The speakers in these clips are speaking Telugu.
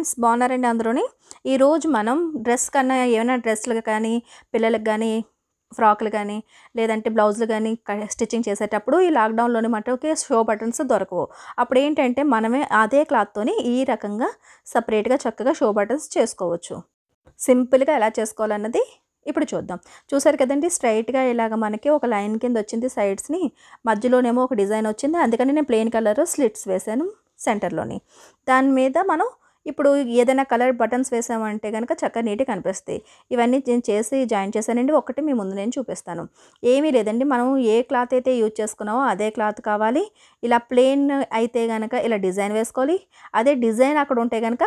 ఫ్రెండ్స్ బాగున్నారండి అందరూని. ఈరోజు మనం డ్రెస్ కన్నా ఏమైనా డ్రెస్సులు కానీ పిల్లలకు కానీ ఫ్రాక్లు కానీ లేదంటే బ్లౌజులు కానీ స్టిచ్చింగ్ చేసేటప్పుడు ఈ లాక్డౌన్లోనే మటుకే షో బటన్స్ దొరకవు. అప్పుడు ఏంటంటే మనమే అదే క్లాత్తోని ఈ రకంగా సపరేట్గా చక్కగా షో బటన్స్ చేసుకోవచ్చు. సింపుల్గా ఎలా చేసుకోవాలన్నది ఇప్పుడు చూద్దాం. చూసారు కదండి స్ట్రైట్గా ఇలాగ మనకి ఒక లైన్ కింద వచ్చింది సైడ్స్ని. మధ్యలోనేమో ఒక డిజైన్ వచ్చింది. అందుకని నేను ప్లెయిన్ కలర్ స్లిట్స్ వేసాను సెంటర్లోని. దాని మీద మనం ఇప్పుడు ఏదైనా కలర్ బటన్స్ వేసామంటే కనుక చక్కగా నీట్గా కనిపిస్తాయి. ఇవన్నీ నేను చేసి జాయిన్ చేశానండి. ఒకటి మీ ముందు నేను చూపిస్తాను. ఏమీ లేదండి. మనం ఏ క్లాత్ అయితే యూజ్ చేసుకున్నామో అదే క్లాత్ కావాలి. ఇలా ప్లెయిన్ అయితే కనుక ఇలా డిజైన్ వేసుకోవాలి. అదే డిజైన్ అక్కడ ఉంటే కనుక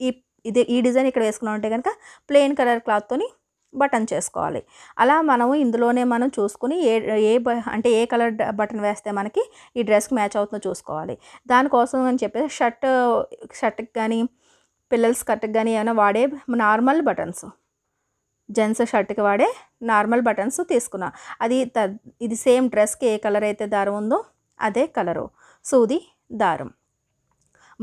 ఈ ఇదే ఈ డిజైన్ ఇక్కడ వేసుకున్నాం అంటే కనుక ప్లెయిన్ కలర్ క్లాత్తోని బటన్ చేసుకోవాలి. అలా మనము ఇందులోనే మనం చూసుకుని ఏ ఏ బ- అంటే ఏ కలర్ బటన్ వేస్తే మనకి ఈ డ్రెస్కి మ్యాచ్ అవుతుందో చూసుకోవాలి. దానికోసం అని చెప్పేసి షర్ట్ షర్ట్కి కానీ పిల్లల స్కర్ట్కి కానీ ఏమైనా వాడే నార్మల్ బటన్స్. జెంట్స్ షర్ట్కి వాడే నార్మల్ బటన్స్ తీసుకున్నా. అది ఇది సేమ్ డ్రెస్కి ఏ కలర్ అయితే దారం ఉందో అదే కలరు. సూది దారం.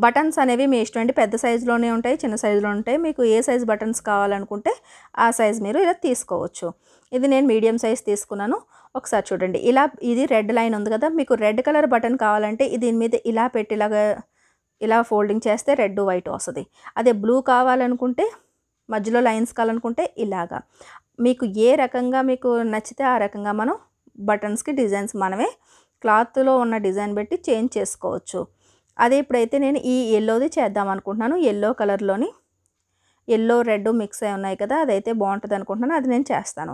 బటన్స్ అనేవి మీ ఇష్టం అండి. పెద్ద సైజులోనే ఉంటాయి చిన్న సైజులో ఉంటాయి. మీకు ఏ సైజ్ బటన్స్ కావాలనుకుంటే ఆ సైజ్ మీరు ఇలా తీసుకోవచ్చు. ఇది నేను మీడియం సైజ్ తీసుకున్నాను. ఒకసారి చూడండి. ఇలా ఇది రెడ్ లైన్ ఉంది కదా మీకు రెడ్ కలర్ బటన్ కావాలంటే దీని మీద ఇలా పెట్టిలాగా ఇలా ఫోల్డింగ్ చేస్తే రెడ్ వైట్ వస్తుంది. అదే బ్లూ కావాలనుకుంటే మధ్యలో లైన్స్ కావాలనుకుంటే ఇలాగా. మీకు ఏ రకంగా మీకు నచ్చితే ఆ రకంగా మనం బటన్స్కి డిజైన్స్ మనమే క్లాత్లో ఉన్న డిజైన్ పెట్టి చేంజ్ చేసుకోవచ్చు. అదే ఇప్పుడైతే నేను ఈ ఎల్లోది చేద్దాం అనుకుంటున్నాను. ఎల్లో కలర్లోని ఎల్లో రెడ్ మిక్స్ అయి ఉన్నాయి కదా అదైతే బాగుంటుంది అనుకుంటున్నాను. అది నేను చేస్తాను.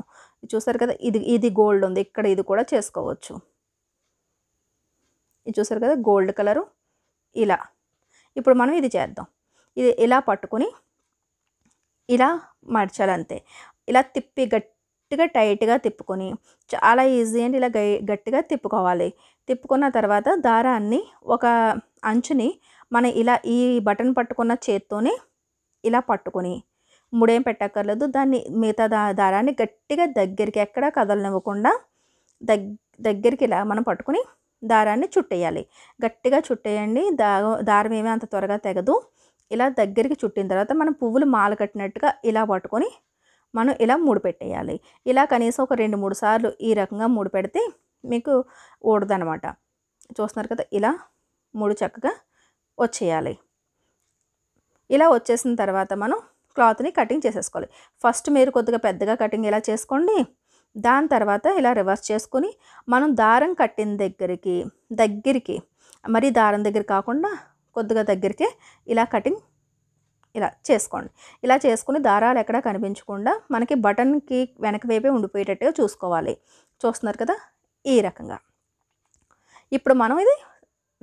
చూసారు కదా ఇది ఇది గోల్డ్ ఉంది. ఇక్కడ ఇది కూడా చేసుకోవచ్చు. ఇది చూసారు కదా గోల్డ్ కలరు ఇలా. ఇప్పుడు మనం ఇది చేద్దాం. ఇది ఇలా పట్టుకుని ఇలా మడచాలంతే. ఇలా తిప్పి గట్టిగా టైట్గా తిప్పుకొని చాలా ఈజీ అండి ఇలా గట్టిగా తిప్పుకోవాలి. తిప్పుకున్న తర్వాత దారాన్ని ఒక అంచుని మన ఇలా ఈ బటన్ పట్టుకున్న చేత్తోనే ఇలా పట్టుకొని ముడేం పెట్టక్కర్లేదు. దాన్ని మిగతా దా దారాన్ని గట్టిగా దగ్గరికి ఎక్కడా కదలనివ్వకుండా దగ్ దగ్గరికి ఇలా మనం పట్టుకుని దారాన్ని చుట్టేయాలి. గట్టిగా చుట్టేయండి. దా దారం ఏమీ అంత త్వరగా తెగదు. ఇలా దగ్గరికి చుట్టిన తర్వాత మనం పువ్వులు మాల కట్టినట్టుగా ఇలా పట్టుకొని మనం ఇలా మూడు పెట్టేయాలి. ఇలా కనీసం ఒక రెండు మూడు సార్లు ఈ రకంగా మూడు పెడితే మీకు ఊడదనమాట చూస్తున్నారు కదా ఇలా మూడు చక్కగా వచ్చేయాలి. ఇలా వచ్చేసిన తర్వాత మనం క్లాత్ని కటింగ్ చేసేసుకోవాలి. ఫస్ట్ మీరు కొద్దిగా పెద్దగా కటింగ్ ఇలా చేసుకోండి. దాని తర్వాత ఇలా రివర్స్ చేసుకొని మనం దారం కట్టిన దగ్గరికి దగ్గరికి మరి దారం దగ్గర కాకుండా కొద్దిగా దగ్గరికి ఇలా కటింగ్ ఇలా చేసుకోండి. ఇలా చేసుకుని దారాలు ఎక్కడా కనిపించకుండా మనకి బటన్కి వెనక వైపే ఉండిపోయేటట్టుగా చూసుకోవాలి. చూస్తున్నారు కదా? ఈ రకంగా. ఇప్పుడు మనం ఇది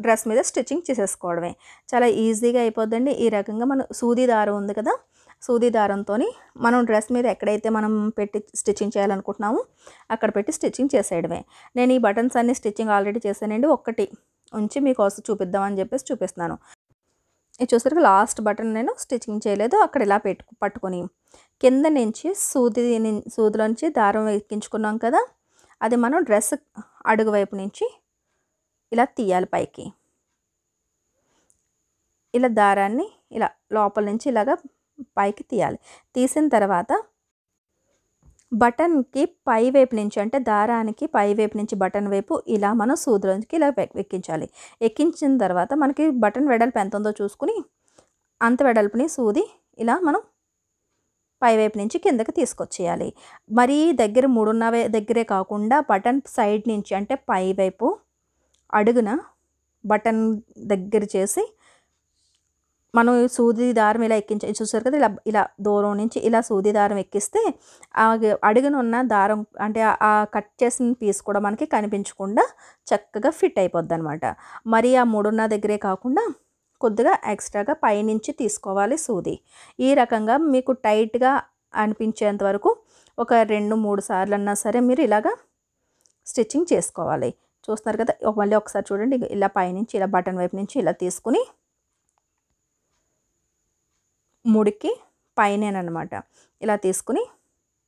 డ్రెస్ మీద స్టిచ్చింగ్ చేసేసుకోవడమే. చాలా ఈజీగా అయిపోద్దండి. ఈ రకంగా మనం సూది దారం ఉంది కదా సూది దారంతో మనం డ్రెస్ మీద ఎక్కడైతే మనం పెట్టి స్టిచ్చింగ్ చేయాలనుకుంటున్నామో అక్కడ పెట్టి స్టిచ్చింగ్ చేసేయడమే. నేను ఈ బటన్స్ అన్ని స్టిచ్చింగ్ ఆల్రెడీ చేశానండి. ఒక్కటి ఉంచి మీకోసం చూపిద్దామని చెప్పేసి చూపిస్తున్నాను. ఇది చూసరికి లాస్ట్ బటన్ నేను స్టిచ్చింగ్ చేయలేదు. అక్కడ ఇలా పెట్టు పట్టుకొని కింద నుంచి సూది సూదిలోంచి దారం ఎక్కించుకున్నాం కదా అది మనం డ్రెస్ అడుగు వైపు నుంచి ఇలా తీయాలి పైకి. ఇలా దారాన్ని ఇలా లోపల నుంచి ఇలాగా పైకి తీయాలి. తీసిన తర్వాత బటన్కి పై వైపు నుంచి అంటే దారానికి పై వైపు నుంచి బటన్ వైపు ఇలా మనం సూదిలోంచి ఇలా ఎక్కించాలి ఎక్కించిన తర్వాత మనకి బటన్ వెడల్పు ఎంత ఉందో చూసుకుని అంత వెడల్పుని సూది ఇలా మనం పై వైపు నుంచి కిందకి తీసుకొచ్చేయాలి. మరీ దగ్గర మూడున్న వే- దగ్గరే కాకుండా బటన్ సైడ్ నుంచి అంటే పై వైపు అడుగున బటన్ దగ్గర చేసి మనం సూది దారం ఇలా ఎక్కించ చూసారు కదా ఇలా ఇలా దూరం నుంచి ఇలా సూది దారం ఎక్కిస్తే ఆ అడుగునున్న అడుగున ఉన్న దారం అంటే ఆ కట్ చేసిన పీస్ కూడా మనకి కనిపించకుండా చక్కగా ఫిట్ అయిపోద్ది అనమాట మరి ఆ మూడున్న దగ్గరే కాకుండా కొద్దిగా ఎక్స్ట్రాగా పైనుంచి తీసుకోవాలి సూది. ఈ రకంగా మీకు టైట్గా అనిపించేంత వరకు ఒక రెండు మూడు సార్లు అన్నా సరే మీరు ఇలాగా స్టిచ్చింగ్ చేసుకోవాలి. చూస్తున్నారు కదా మళ్ళీ ఒకసారి చూడండి ఇలా పైనుంచి ఇలా బటన్ వైపు నుంచి ఇలా తీసుకుని ముడికి పైనేనమాట ఇలా తీసుకుని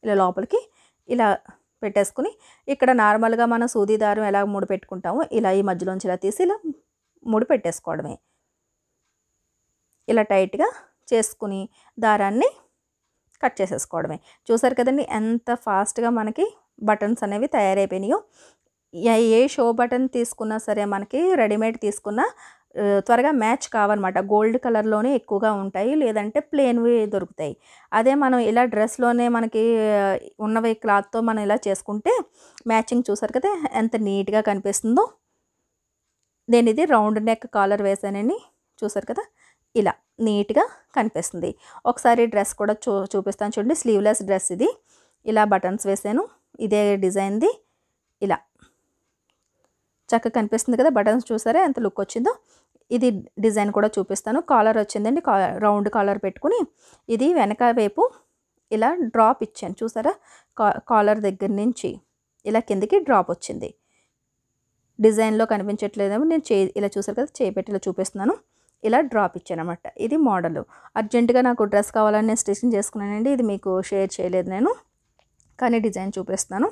ఇలా లోపలికి ఇలా పెట్టేసుకుని ఇక్కడ నార్మల్గా మనం సూది దారం ఎలా ముడి పెట్టుకుంటామో ఇలా ఈ మధ్యలోంచి ఇలా తీసి ఇలా ముడి పెట్టేసుకోవడమే. ఇలా టైట్గా చేసుకుని దారాన్ని కట్ చేసేసుకోవడమే. చూసారు కదండి ఎంత ఫాస్ట్గా మనకి బటన్స్ అనేవి తయారైపోయినాయో ఏ- షో బటన్ తీసుకున్నా సరే మనకి రెడీమేడ్ తీసుకున్నా త్వరగా మ్యాచ్ కావన్నమాట. గోల్డ్ కలర్లోనే ఎక్కువగా ఉంటాయి లేదంటే ప్లేన్వి దొరుకుతాయి. అదే మనం ఇలా డ్రెస్లోనే మనకి ఉన్నవి క్లాత్తో మనం ఇలా చేసుకుంటే మ్యాచింగ్ చూసారు కదా ఎంత నీట్గా కనిపిస్తుందో. నేను ఇది రౌండ్ నెక్ కాలర్ వేసానని చూసారు కదా ఇలా నీట్గా కనిపిస్తుంది. ఒకసారి డ్రెస్ కూడా చూ చూపిస్తాను చూడండి స్లీవ్లెస్ డ్రెస్ ఇది. ఇలా బటన్స్ వేసాను ఇదే డిజైన్ది ఇలా. చక్కగా కనిపిస్తుంది కదా బటన్స్ చూసారా? ఎంత లుక్ వచ్చిందో. ఇది డిజైన్ కూడా చూపిస్తాను. కాలర్ వచ్చిందండి. కా రౌండ్ కాలర్ పెట్టుకుని ఇది వెనక వైపు ఇలా డ్రాప్ ఇచ్చాను. చూసారా? కా కాలర్ దగ్గర నుంచి ఇలా కిందకి డ్రాప్ వచ్చింది. డిజైన్లో కనిపించట్లేదేమో. నేను చే ఇలా చూసారు కదా చేపెట్టి ఇలా చూపిస్తున్నాను. ఇలా డ్రాప్ ఇచ్చాను అనమాట ఇది మోడల్. అర్జెంటుగా నాకు డ్రెస్ కావాలని నేను స్టిచ్చింగ్ చేసుకున్నానండి. ఇది మీకు షేర్ చేయలేదు నేను. కానీ డిజైన్ చూపిస్తాను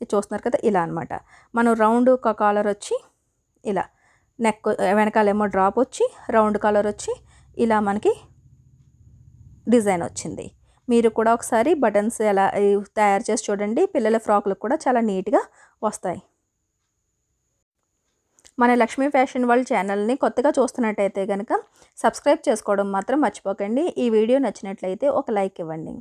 ఇది చూస్తున్నారు కదా ఇలా అనమాట మనం రౌండ్ ఒక కాలర్ వచ్చి ఇలా నెక్ వెనకాలేమో డ్రాప్ వచ్చి రౌండ్ కాలర్ వచ్చి ఇలా మనకి డిజైన్ వచ్చింది. మీరు కూడా ఒకసారి బటన్స్ ఎలా తయారు చేసి చూడండి. పిల్లల ఫ్రాక్లకు కూడా చాలా నీట్గా వస్తాయి. మన లక్ష్మీ ఫ్యాషన్ వరల్డ్ ఛానల్ని కొత్తగా చూస్తున్నట్టయితే కనుక సబ్స్క్రైబ్ చేసుకోవడం మాత్రం మర్చిపోకండి. ఈ వీడియో నచ్చినట్లయితే ఒక లైక్ ఇవ్వండి.